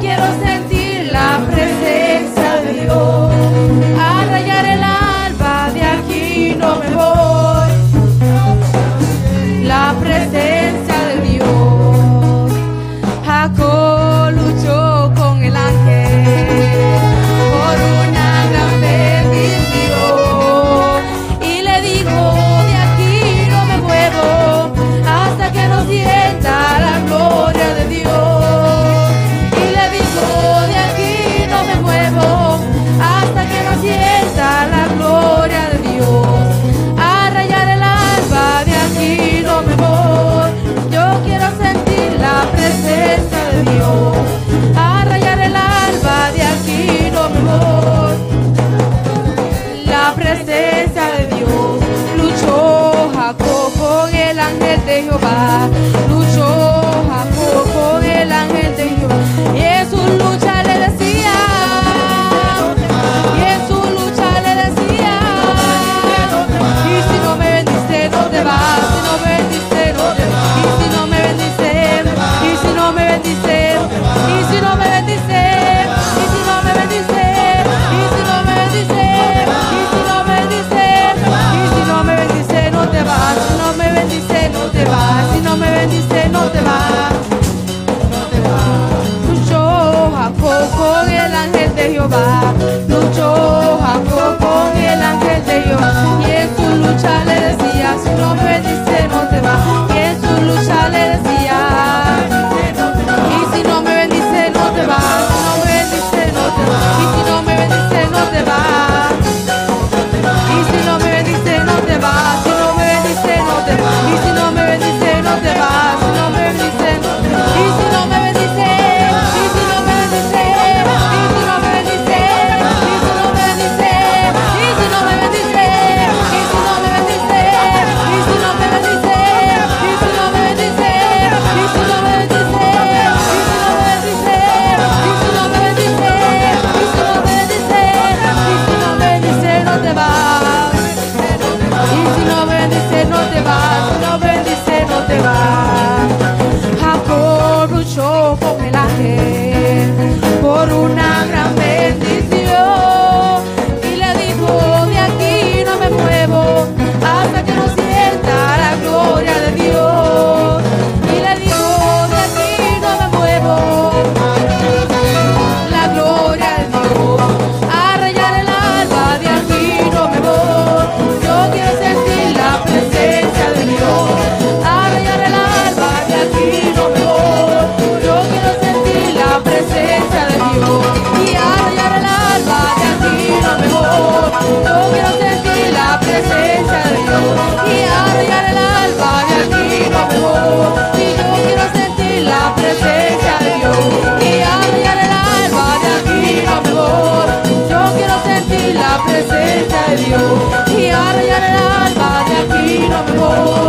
quiero ser. receta de Dios y ahora ya el alba de aquí no me voy.